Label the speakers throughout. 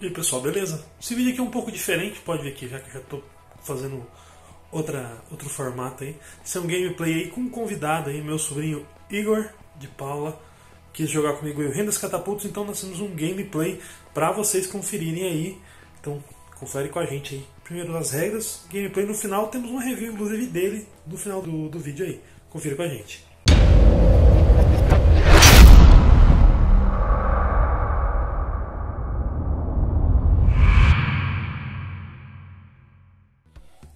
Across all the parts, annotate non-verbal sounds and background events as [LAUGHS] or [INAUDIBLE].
Speaker 1: E aí pessoal, beleza? Esse vídeo aqui é um pouco diferente, pode ver aqui, já que eu já estou fazendo outra, outro formato aí. Esse é um gameplay aí com um convidado aí, meu sobrinho Igor de Paula, quis jogar comigo aí o Rendas Catapultos, então nós temos um gameplay para vocês conferirem aí. Então confere com a gente aí. Primeiro as regras, gameplay no final, temos uma review inclusive dele no final do, do vídeo aí. Confira com a gente.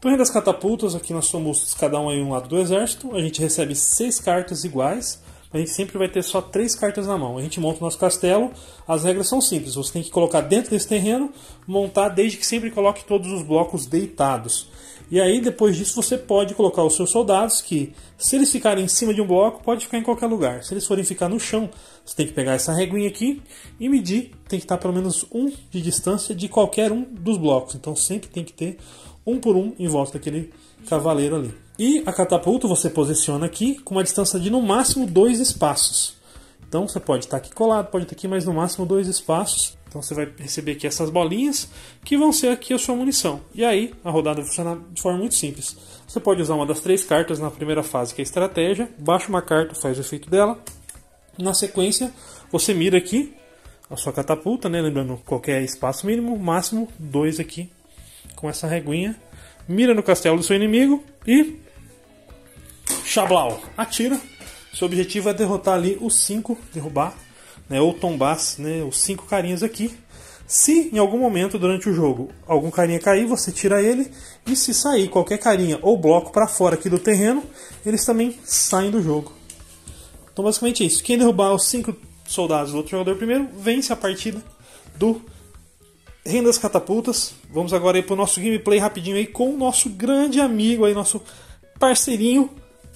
Speaker 1: Torre das Catapultas, aqui nós somos cada um em um lado do exército. A gente recebe seis cartas iguais. A gente sempre vai ter só três cartas na mão. A gente monta o nosso castelo. As regras são simples. Você tem que colocar dentro desse terreno, montar desde que sempre coloque todos os blocos deitados. E aí, depois disso, você pode colocar os seus soldados que, se eles ficarem em cima de um bloco, pode ficar em qualquer lugar. Se eles forem ficar no chão, você tem que pegar essa reguinha aqui e medir. Tem que estar pelo menos um de distância de qualquer um dos blocos. Então sempre tem que ter um por um em volta daquele cavaleiro ali. E a catapulta você posiciona aqui com uma distância de no máximo dois espaços. Então você pode estar aqui colado, pode estar aqui, mas no máximo dois espaços. Então você vai receber aqui essas bolinhas que vão ser aqui a sua munição. E aí a rodada vai funcionar de forma muito simples. Você pode usar uma das três cartas na primeira fase, que é a estratégia. Baixa uma carta, faz o efeito dela. Na sequência, você mira aqui a sua catapulta, né? lembrando qualquer espaço mínimo, máximo dois aqui com essa reguinha, mira no castelo do seu inimigo e. Chablau! Atira. Seu objetivo é derrotar ali os cinco, derrubar, né, ou tombar né, os cinco carinhas aqui. Se em algum momento durante o jogo algum carinha cair, você tira ele. E se sair qualquer carinha ou bloco para fora aqui do terreno, eles também saem do jogo. Então basicamente é isso. Quem derrubar os cinco soldados do outro jogador primeiro, vence a partida do Rendas Catapultas. Vamos agora aí para o nosso gameplay rapidinho aí com o nosso grande amigo aí, nosso parceirinho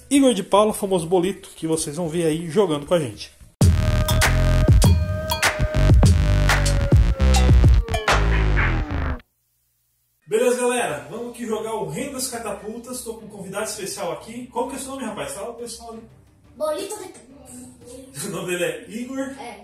Speaker 1: Igor de Paula, famoso Bolito, que vocês vão ver aí jogando com a gente. Beleza, galera? Vamos aqui jogar o Rendas Catapultas. Estou com um convidado especial aqui. Qual que é o seu nome, rapaz? Fala o pessoal ali.
Speaker 2: Bolito de... [LAUGHS]
Speaker 1: O nome dele é Igor.
Speaker 2: É.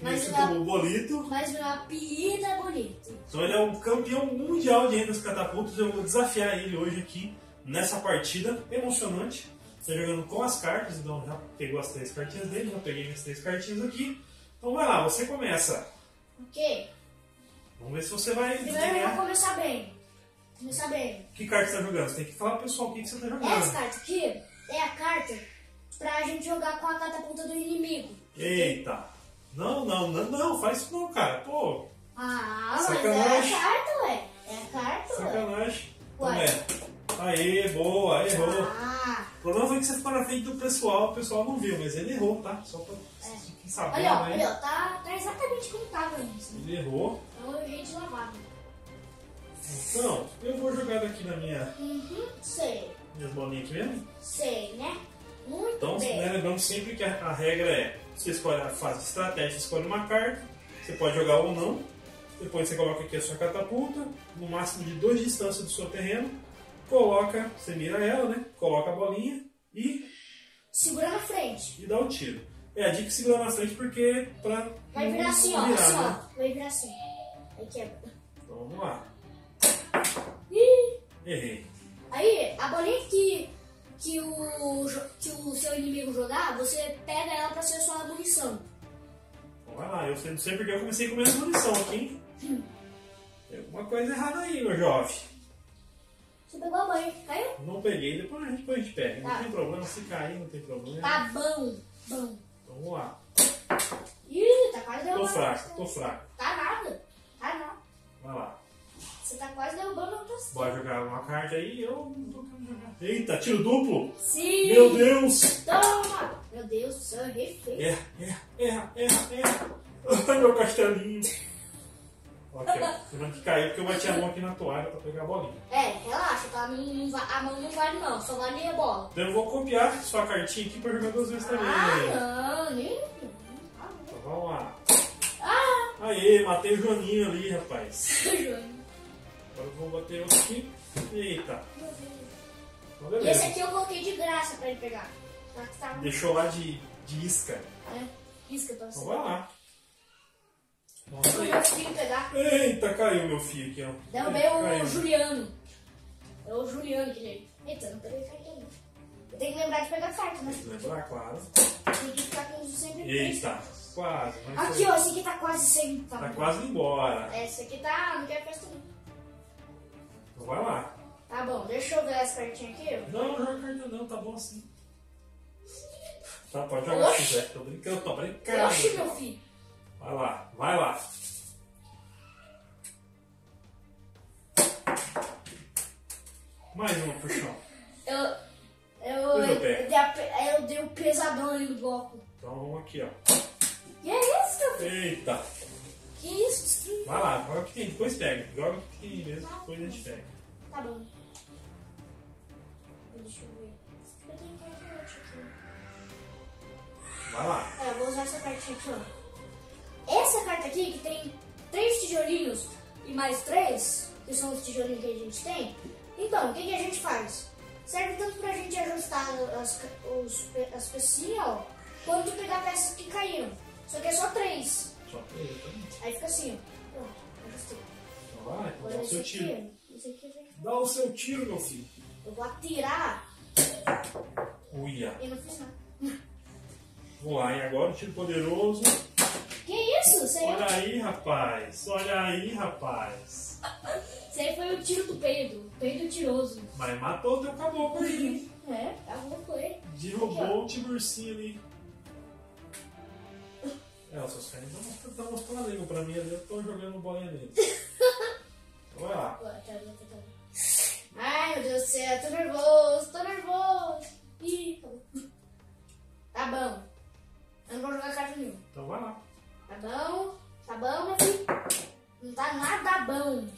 Speaker 1: Mas
Speaker 2: Mas,
Speaker 1: como Bolito.
Speaker 2: mas meu apelido é bonito.
Speaker 1: Então ele é um campeão mundial de rendas catapultas. Eu vou desafiar ele hoje aqui nessa partida emocionante. Tá jogando com as cartas, então já pegou as três cartinhas dele, já peguei minhas três cartinhas aqui. Então vai lá, você começa.
Speaker 2: O quê?
Speaker 1: Vamos ver se você vai
Speaker 2: Primeiro eu vou começar bem. Começar bem.
Speaker 1: Que carta você tá jogando? Você tem que falar pro pessoal o que, que você tá jogando.
Speaker 2: Essa carta aqui é a carta pra gente jogar com a catapulta do inimigo.
Speaker 1: Eita! Não, não, não, não, faz isso não, cara. Pô,
Speaker 2: Ah, mas é
Speaker 1: Sacanagem.
Speaker 2: a carta, ué. É a carta, ué.
Speaker 1: sacanagem. Então
Speaker 2: Ué.
Speaker 1: é. Aê, boa, errou.
Speaker 2: Ah,
Speaker 1: O problema foi que você ficou na frente do pessoal, o pessoal não viu, mas ele errou, tá? Só pra quem saber,
Speaker 2: olha,
Speaker 1: né?
Speaker 2: olha, tá, tá exatamente como tava isso.
Speaker 1: Ele errou.
Speaker 2: É um jeito de lavado.
Speaker 1: Então, eu vou jogar daqui na minha
Speaker 2: Uhum, sei.
Speaker 1: minhas bolinhas aqui mesmo.
Speaker 2: Sei, né? Muito
Speaker 1: Então,
Speaker 2: bem.
Speaker 1: né, lembrando sempre que a, a regra é, você escolhe a fase de estratégia, você escolhe uma carta, você pode jogar ou não. Depois você coloca aqui a sua catapulta, no máximo de dois de distância do seu terreno. Coloca, você mira ela, né? Coloca a bolinha e,
Speaker 2: Segura na frente.
Speaker 1: e dá o tiro. É a dica segura na frente porque pra.
Speaker 2: Vai virar assim, ó.
Speaker 1: virar,
Speaker 2: Assim,
Speaker 1: né?
Speaker 2: ó. Vai virar assim. Aí quebra.
Speaker 1: Então vamos lá.
Speaker 2: Ih!
Speaker 1: Errei.
Speaker 2: Aí, a bolinha que, que, o, que o seu inimigo jogar, você pega ela pra ser sua munição.
Speaker 1: Vai lá, eu sei- não sei porque eu comecei com menos munição aqui, hein? Tem alguma coisa errada aí, meu jovem.
Speaker 2: Você pegou a que caiu?
Speaker 1: Não peguei, depois a gente, depois a gente pega. Não
Speaker 2: Tá.
Speaker 1: tem problema, se cair, não tem problema.
Speaker 2: Tá bom, bom.
Speaker 1: Então vamos lá.
Speaker 2: Ih, tá quase
Speaker 1: Tô
Speaker 2: derrubando.
Speaker 1: fraco, tô fraco.
Speaker 2: Tá nada. Tá nada.
Speaker 1: Vai lá.
Speaker 2: Você tá quase derrubando o outro
Speaker 1: Bora jogar uma carta aí, eu não tô querendo jogar. Eita, tiro duplo!
Speaker 2: Sim!
Speaker 1: Meu Deus!
Speaker 2: Toma! Meu Deus do céu, errei feio.
Speaker 1: Erra, erra, erra, erra, erra. Ai, [LAUGHS] meu castelinho. Ok, lembrando que caiu porque eu bati a mão aqui na toalha pra pegar a bolinha.
Speaker 2: É, relaxa, tá? Não, a mão não vale não, só vale a bola.
Speaker 1: Então eu vou copiar sua cartinha aqui pra jogar duas vezes também.
Speaker 2: Ah, não, nem.
Speaker 1: Então vamos lá.
Speaker 2: Ah,
Speaker 1: Aê, matei o Joninho ali, rapaz.
Speaker 2: João. [LAUGHS]
Speaker 1: Eu vou bater outro aqui. Eita. Então
Speaker 2: esse aqui eu coloquei de graça pra ele pegar. Que tá
Speaker 1: Deixou lá de, de isca.
Speaker 2: É, isca pra
Speaker 1: Então
Speaker 2: você.
Speaker 1: vai lá. Nossa,
Speaker 2: meu filho pegar.
Speaker 1: Eita, caiu meu fio aqui, ó.
Speaker 2: Derrubei
Speaker 1: É,
Speaker 2: o
Speaker 1: caiu.
Speaker 2: Juliano. É o Juliano que ele. Eita, não peguei carta ainda. Eu tenho que lembrar de pegar carta, né?
Speaker 1: Lembrar, claro.
Speaker 2: Tem que ficar com sempre três
Speaker 1: Eita, quase.
Speaker 2: Aqui,
Speaker 1: foi-
Speaker 2: ó, esse aqui tá quase sem. Tá,
Speaker 1: Tá quase embora.
Speaker 2: Esse aqui tá. Não quer festa não.
Speaker 1: Então vai lá.
Speaker 2: Tá bom, deixa eu ver as cartinhas aqui.
Speaker 1: Não, não joga carta não, tá bom assim. Tá, pode jogar se
Speaker 2: Oxi.
Speaker 1: quiser. Tô brincando, tô brincando.
Speaker 2: Oxi, meu filho.
Speaker 1: Vai lá, vai lá. Mais uma puxão.
Speaker 2: Eu. Eu,
Speaker 1: eu
Speaker 2: eu, dei eu o pesadão ali no bloco.
Speaker 1: Então vamos aqui, ó.
Speaker 2: Que é isso, meu filho?
Speaker 1: Eita.
Speaker 2: Que isso? Que-
Speaker 1: Vai lá, joga o que tem, depois pega. Joga o que tem mesmo, depois a gente pega.
Speaker 2: Tá bom. Deixa eu ver. Eu tenho carta aqui.
Speaker 1: Vai lá.
Speaker 2: É, eu vou usar essa cartinha aqui, ó. Essa carta aqui, que tem três tijolinhos e mais três, que são os tijolinhos que a gente tem. Então, o que, que a gente faz? Serve tanto pra gente ajustar as, os, as pecinhas, ó, quanto pegar peças que caíram. Só que é só três.
Speaker 1: Só bom.
Speaker 2: Aí fica assim, ó. Pronto,
Speaker 1: vai então dá o seu
Speaker 2: aqui,
Speaker 1: tiro.
Speaker 2: aqui vem.
Speaker 1: Dá o seu tiro, meu filho.
Speaker 2: Eu vou atirar
Speaker 1: Uia.
Speaker 2: e não fiz nada.
Speaker 1: Vamos lá, e agora o tiro poderoso.
Speaker 2: Que isso? Isso aí,
Speaker 1: Olha aí, rapaz. Olha aí, rapaz.
Speaker 2: isso aí foi o tiro do peido. O peido tiroso.
Speaker 1: Mas matou o teu caboclo aí, hein?
Speaker 2: É, acabou com ele.
Speaker 1: Derrubou o tiburcinho ali. É, os seus caras estão mostrando a língua pra mim ali, eu tô jogando bolinha nele. [LAUGHS] Então vai lá.
Speaker 2: Tá tá. Ai, meu Deus do céu, tô nervoso, tô nervoso. Ih. Tá bom. Eu não vou jogar carta nenhuma.
Speaker 1: Então vai lá.
Speaker 2: Tá bom? Tá bom, meu filho? Não tá nada bom.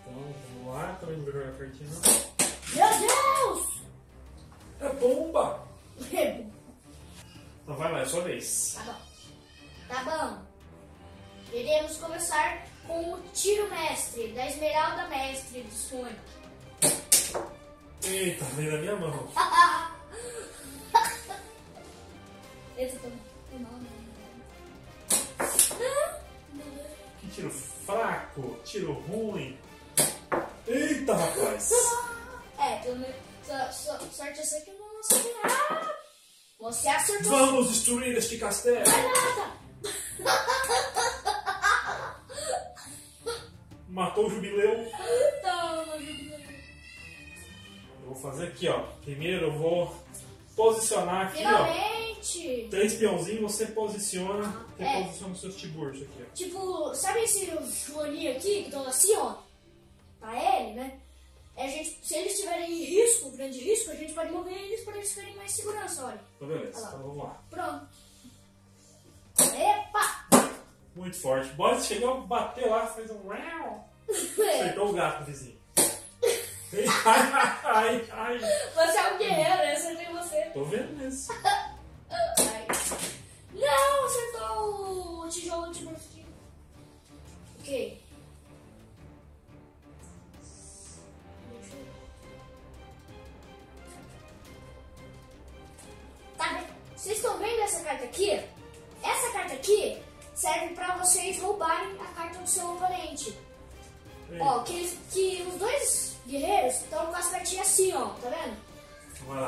Speaker 1: Então vamos lá, também não vou jogar cartinha não.
Speaker 2: Meu Deus!
Speaker 1: É bomba! [LAUGHS]
Speaker 2: É bom.
Speaker 1: Então vai lá, é sua vez.
Speaker 2: Tá bom. Tá bom. Iremos começar com o tiro mestre, da Esmeralda Mestre de Sonic.
Speaker 1: Eita, veio na minha mão. [LAUGHS]
Speaker 2: Eita, tô né?
Speaker 1: Que tiro fraco, tiro ruim. Eita, rapaz. [LAUGHS]
Speaker 2: É, pelo menos. só- só- Sorte essa que eu não acertei. Ah! Você acertou.
Speaker 1: Vamos destruir este castelo. [LAUGHS] Matou o jubileu.
Speaker 2: Toma, Jubileu.
Speaker 1: Eu vou fazer aqui, ó. Primeiro eu vou posicionar aqui, ó.
Speaker 2: Finalmente!
Speaker 1: Três peãozinhos, você posiciona. Você
Speaker 2: É.
Speaker 1: posiciona os seus tiburços aqui, ó.
Speaker 2: Tipo, sabe esse joaninho aqui que estão assim, ó? Pra ele, né? É, a gente, se eles estiverem em risco, grande risco, a gente pode mover eles para eles ficarem em mais segurança, olha.
Speaker 1: Então beleza,
Speaker 2: Olha
Speaker 1: então vamos lá.
Speaker 2: Pronto. Epa!
Speaker 1: Muito forte. Bora chegar, bater lá, fez um. Acertou o gato, vizinho. ai, ai, ai.
Speaker 2: Você é um guerreiro, eu acertei você.
Speaker 1: Tô vendo isso.
Speaker 2: Ai. Não, acertou o tijolo de burfinho. Ok.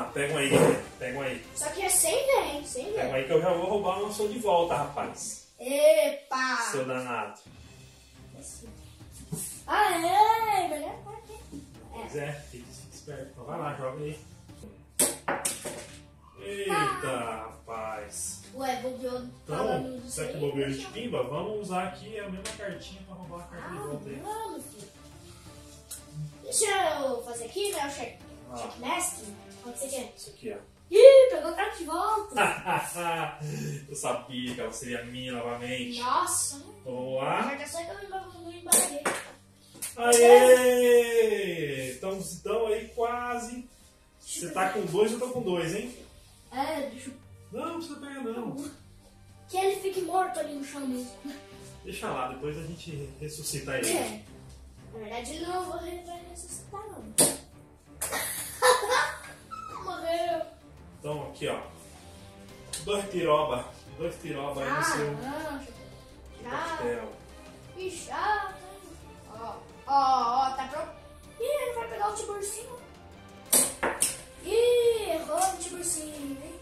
Speaker 1: Lá, pega um aí, guerreiro. Pega um aí.
Speaker 2: Só que é sem ver, hein? Sem
Speaker 1: Pega um
Speaker 2: ver.
Speaker 1: aí que eu já vou roubar uma sua de volta, rapaz.
Speaker 2: Epa!
Speaker 1: Seu danado.
Speaker 2: Aê! Melhor carta.
Speaker 1: Pois é, fique esperto. Então vai lá, joga aí. Eita, rapaz.
Speaker 2: Ué, bobeou.
Speaker 1: Então, será que bobeou de pimba? Vamos usar aqui a mesma cartinha pra roubar a carta de
Speaker 2: Ah,
Speaker 1: volta aí.
Speaker 2: vamos, filho. Deixa eu fazer aqui, né? O check,
Speaker 1: Ah.
Speaker 2: checkmestre. Onde você quer?
Speaker 1: Isso aqui, ó.
Speaker 2: Ih, pegou a carta de volta. [LAUGHS]
Speaker 1: Eu sabia que ela seria minha novamente.
Speaker 2: Nossa.
Speaker 1: Vamos
Speaker 2: A
Speaker 1: lá.
Speaker 2: carta só que eu embarguei.
Speaker 1: Aê! Estamos então aí quase. Você tá com dois, eu tô com dois, hein?
Speaker 2: É, deixa eu...
Speaker 1: Não, não precisa pegar não.
Speaker 2: Que ele fique morto ali no chão mesmo.
Speaker 1: Deixa lá, depois a gente ressuscita ele.
Speaker 2: É. Na verdade, ele não vai ressuscitar, não. Morreu.
Speaker 1: Então aqui ó. Dois tiroba. Dois tiroba aí no
Speaker 2: Ah,
Speaker 1: seu. Pastel.
Speaker 2: Que chato, hein? Ó, ó, ó, tá pronto. Ih, ele vai pegar o tiburcinho. Ih, errou o tiburcinho, hein?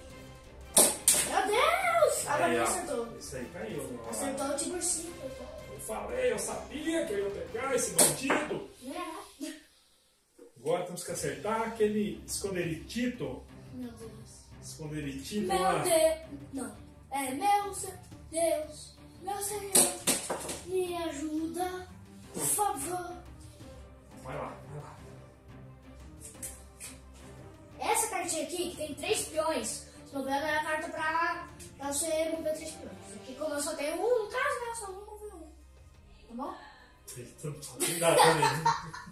Speaker 2: Meu Deus! Agora
Speaker 1: Aí,
Speaker 2: acertou.
Speaker 1: Isso aí caiu.
Speaker 2: Acertou o tiburcinho, pessoal.
Speaker 1: Eu falei, eu sabia que eu ia pegar esse bandido.
Speaker 2: É.
Speaker 1: Agora temos que acertar aquele esconderitito.
Speaker 2: Meu Deus.
Speaker 1: Esconderitito
Speaker 2: Meu
Speaker 1: lá.
Speaker 2: Deus. Não. É meu Deus. Meu Senhor. Me ajuda. Por favor.
Speaker 1: Vai lá, vai lá.
Speaker 2: Essa cartinha aqui, que tem três peões, se não é a carta pra, pra você mover três peões. Aqui, como eu só tenho um, no caso, né? Só vou mover um. Tá bom?
Speaker 1: Cuidado também.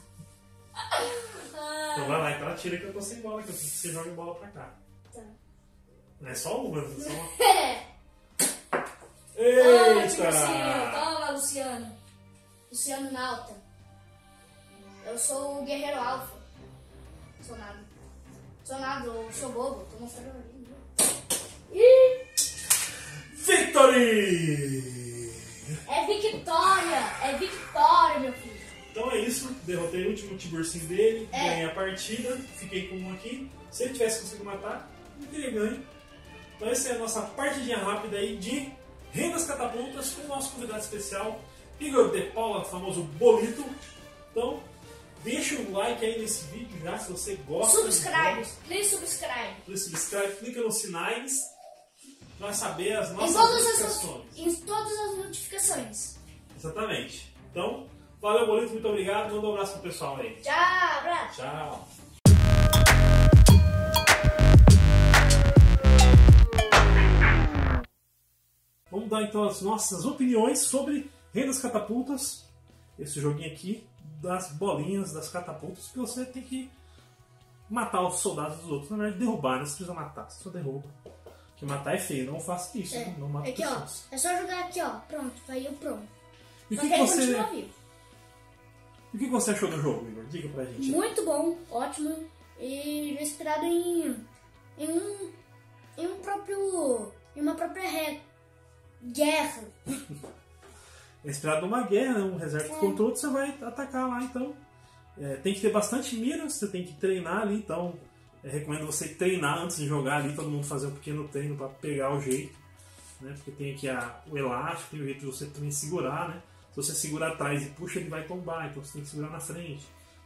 Speaker 1: [LAUGHS] Então vai lá, então atira que eu tô sem bola, que eu preciso que você jogue bola pra cá.
Speaker 2: Tá.
Speaker 1: Não é só uma, é só uma. [LAUGHS]
Speaker 2: Toma, tipo
Speaker 1: Eita!
Speaker 2: toma, Luciano. Luciano Nauta. Eu sou o guerreiro alfa. Sou nada. Sou nada, eu sou bobo. Tô mostrando ali. né? Ih,
Speaker 1: Victory!
Speaker 2: é vitória! É vitória, meu filho.
Speaker 1: Então é isso, derrotei o último Tiburcinho dele,
Speaker 2: É.
Speaker 1: ganhei a partida, fiquei com um aqui. Se ele tivesse conseguido matar, não teria ganho. Então essa é a nossa partidinha rápida aí de Rendas Catapultas com o nosso convidado especial, Igor De Paula, famoso Bolito. Então, deixa o like aí nesse vídeo já, se você gosta.
Speaker 2: Subscribe. Please subscribe.
Speaker 1: Please subscribe, clica nos sinais para saber as
Speaker 2: Em
Speaker 1: nossas
Speaker 2: as,
Speaker 1: notificações.
Speaker 2: em todas as notificações.
Speaker 1: Exatamente. Então, valeu, Bolito, muito obrigado. Manda um abraço pro pessoal aí.
Speaker 2: Tchau, abraço.
Speaker 1: Tchau. Vamos dar então as nossas opiniões sobre Rendas Catapultas. Esse joguinho aqui das bolinhas, das catapultas, que você tem que matar os soldados dos outros. Na verdade, derrubar, não você precisa matar, você só derruba. Porque matar é feio, não faça isso,
Speaker 2: É,
Speaker 1: não mata
Speaker 2: aqui ó, é só jogar aqui ó, pronto, eu pronto.
Speaker 1: E o que,
Speaker 2: que
Speaker 1: que você. E o que você achou do jogo, Igor? Diga pra gente.
Speaker 2: Muito bom, ótimo e inspirado em, em um em um próprio em uma própria re- guerra.
Speaker 1: É [LAUGHS] inspirado numa guerra, né? um exército
Speaker 2: É.
Speaker 1: contra outro, você vai atacar lá, então. É, tem que ter bastante mira, você tem que treinar ali, então. é, recomendo você treinar antes de jogar ali, todo mundo fazer um pequeno treino para pegar o jeito. Né? Porque tem aqui a, o elástico, tem o jeito de você também segurar, né? Você segurar atrás e puxa, ele vai tombar, então você tem que segurar na frente.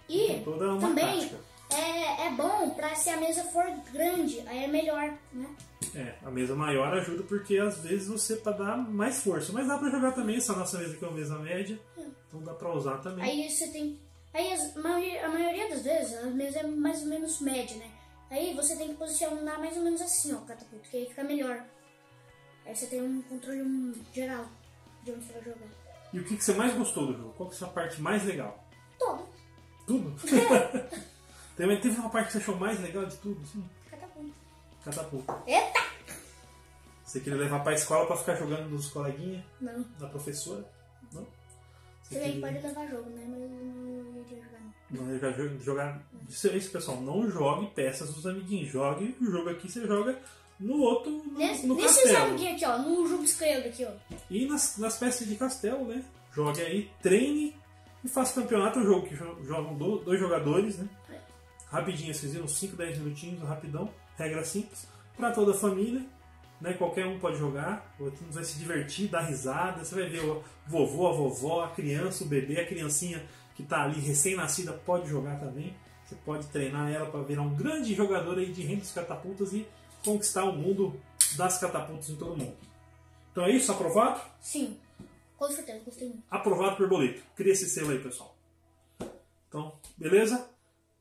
Speaker 2: E
Speaker 1: Tem toda uma
Speaker 2: também
Speaker 1: tática.
Speaker 2: é, é bom pra se a mesa for grande, aí é melhor, né?
Speaker 1: É, a mesa maior ajuda porque às vezes você para dar mais força. Mas dá para jogar também, essa nossa mesa aqui é uma mesa média, então dá para usar também.
Speaker 2: Aí você tem. Aí as- maioria- a maioria das vezes a mesa é mais ou menos média, né? Aí você tem que posicionar mais ou menos assim, ó, o catapulta, que aí fica melhor. Aí você tem um controle geral de onde você vai jogar.
Speaker 1: E o que, que você mais gostou do jogo? Qual que é a sua parte mais legal?
Speaker 2: Todo.
Speaker 1: Tudo? Também [LAUGHS] teve uma parte que você achou mais legal de tudo? Sim,
Speaker 2: Catapulta.
Speaker 1: catapulta.
Speaker 2: Eita!
Speaker 1: Você queria levar pra escola pra ficar jogando nos coleguinhas
Speaker 2: Não.
Speaker 1: da professora? Não?
Speaker 2: Você também pode levar jogo, né? Mas eu não iria jogar. não.
Speaker 1: Não, jogar, jogar. Isso é isso, pessoal. Não jogue peças dos amiguinhos. Jogue o jogo aqui, você joga no outro, no,
Speaker 2: Nesse,
Speaker 1: no castelo.
Speaker 2: amiguinhos aqui, ó, no jogo escreve aqui, ó.
Speaker 1: E nas, nas peças de castelo, né? Jogue aí, treine e faça campeonato. É um jogo que jo- jogam do- dois jogadores, né? Rapidinho, vocês viram, 5, 10 minutinhos, rapidão. Regra simples. Pra toda a família, né? Qualquer um pode jogar. Todo mundo vai se divertir, dar risada. Você vai ver o vovô, a vovó, a criança, o bebê, a criancinha que tá ali recém-nascida pode jogar também. Você pode treinar ela para virar um grande jogador aí de rendas catapultas e conquistar o mundo das catapultas em todo mundo. Então é isso, aprovado?
Speaker 2: Sim. Com certeza, gostei muito.
Speaker 1: Aprovado por boleto. Cria esse selo aí, pessoal. Então, beleza?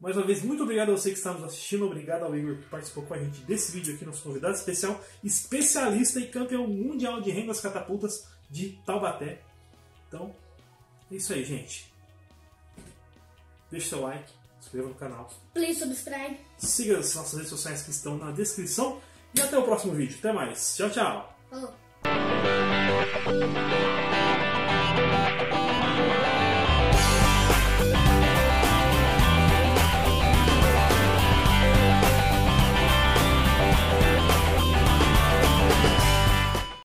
Speaker 1: Mais uma vez, muito obrigado a você que está nos assistindo. Obrigado ao Igor que participou com a gente desse vídeo aqui, nosso convidado especial, especialista e campeão mundial de rendas catapultas de Taubaté. Então, é isso aí, gente. Deixe seu like, inscreva no canal.
Speaker 2: Please subscribe.
Speaker 1: Siga as nossas redes sociais que estão na descrição. E até o próximo vídeo. Até mais. Tchau, tchau.
Speaker 2: Falou.